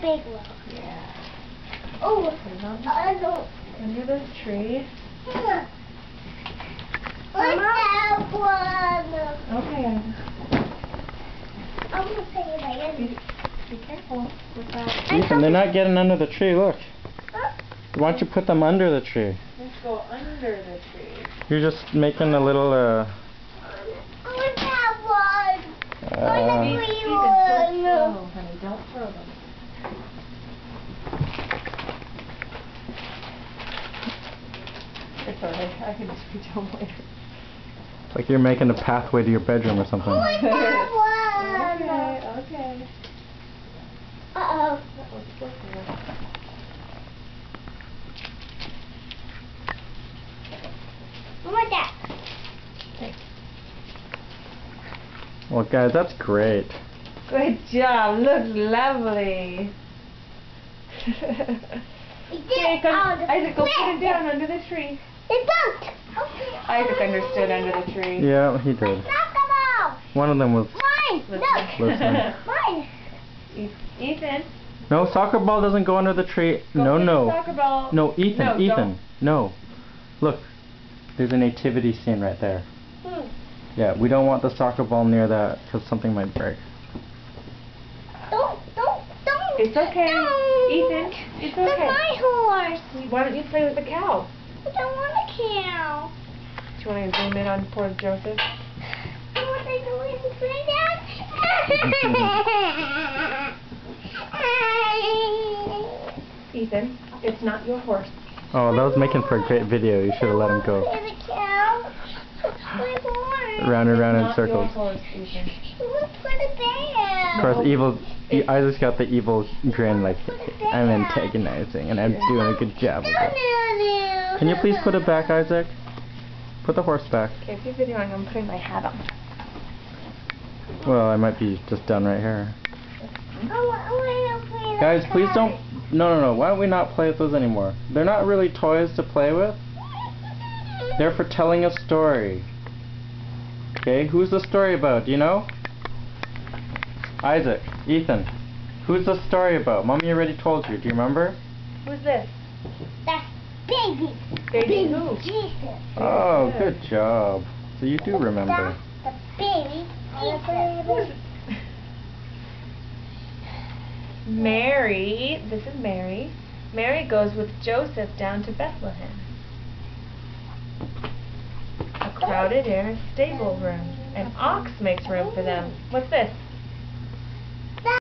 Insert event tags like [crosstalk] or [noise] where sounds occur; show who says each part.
Speaker 1: big one.
Speaker 2: Yeah.
Speaker 1: Oh,
Speaker 2: Put it on
Speaker 1: I don't.
Speaker 2: under the tree.
Speaker 1: What's that one?
Speaker 2: Okay.
Speaker 1: I'm gonna say it again.
Speaker 2: Be careful with that.
Speaker 3: Ethan, they're not getting under the tree. Look.
Speaker 1: Huh?
Speaker 3: Why don't you put them under the tree?
Speaker 2: Let's go under the tree.
Speaker 3: You're just making a little, uh,
Speaker 1: What's that one?
Speaker 3: uh
Speaker 1: Be-
Speaker 2: Be,
Speaker 1: Green
Speaker 2: Stephen, go
Speaker 1: one.
Speaker 2: slow, honey. Don't throw them. It's alright. I can just reach home later.
Speaker 3: it's like you're making a pathway to your bedroom or something.
Speaker 1: What's that one?
Speaker 2: Okay, okay.
Speaker 1: Uh-oh.
Speaker 2: That was slippery.
Speaker 3: Well, guys, that's great.
Speaker 2: Good job. Look lovely. Okay,
Speaker 1: did.
Speaker 2: go,
Speaker 1: Oh, the
Speaker 2: Isaac, go put it down under the tree.
Speaker 1: It don't.
Speaker 2: Isaac understood under the tree.
Speaker 3: Yeah, he did.
Speaker 1: knock them.
Speaker 3: One of them was.
Speaker 1: Mine.
Speaker 2: Listen.
Speaker 1: Look. [laughs]
Speaker 3: Listen.
Speaker 1: Mine.
Speaker 2: Ethan.
Speaker 3: No, soccer ball doesn't go under the tree.
Speaker 2: Go
Speaker 3: no, no.
Speaker 2: Soccer ball.
Speaker 3: No, Ethan,
Speaker 2: No,
Speaker 3: Ethan.
Speaker 2: don't.
Speaker 3: No. Look, there's a nativity scene right there.
Speaker 1: Hmm.
Speaker 3: Yeah, we don't want the soccer ball near that because something might break.
Speaker 1: Don't, don't, don't.
Speaker 2: It's okay.
Speaker 1: Don't.
Speaker 2: Ethan, it's
Speaker 1: That's
Speaker 2: okay.
Speaker 1: my horse.
Speaker 2: Why don't you play with the cow?
Speaker 1: I don't want a cow.
Speaker 2: Do you want to zoom in on poor Joseph?
Speaker 1: I want to go in and play that. [laughs]
Speaker 2: Ethan, it's not your horse.
Speaker 3: Oh, that was making for a great video. You should have let him go.
Speaker 1: Play the cow. My horse.
Speaker 3: Round and round in circles.
Speaker 2: your horse, Ethan.
Speaker 1: Let's play the bear.
Speaker 3: Of course, evil. E- Isaac's got the evil grin, like I'm antagonizing and I'm doing a good job of it. Can you please put it back, Isaac? Put the horse back.
Speaker 2: Okay, if you're videoing, I'm putting my hat on.
Speaker 3: Well, I might be just done right here. Guys, please don't. No, no, no. Why don't we not play with those anymore? They're not really toys to play with. They're for telling a story. Okay, who's the story about? Do you know? Isaac, Ethan. Who's the story about? Mommy already told you. Do you remember?
Speaker 2: Who's this?
Speaker 1: That's baby.
Speaker 2: Baby who?
Speaker 1: Jesus.
Speaker 3: Oh,
Speaker 2: Good.
Speaker 3: good job. So you do remember.
Speaker 1: The baby Jesus.
Speaker 2: Mary, this is Mary. Mary goes with Joseph down to Bethlehem. A crowded air stable room. An ox makes room for them. What's this?